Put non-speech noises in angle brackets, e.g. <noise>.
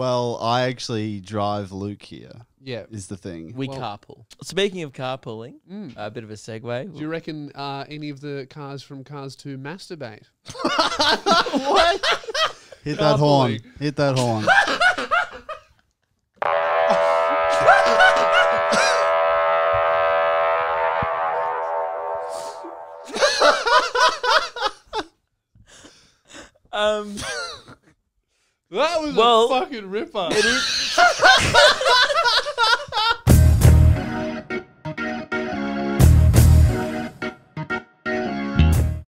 Well, I actually drive Luke here. Yeah. Is the thing. We Well- carpool. Speaking of carpooling, Mm. a bit of a segue. Do you reckon uh, any of the cars from Cars 2 masturbate? <laughs> Hit that horn. Carpooling. Hit that horn. <laughs> <laughs> um, That was Well, a fucking ripper. it is. <laughs>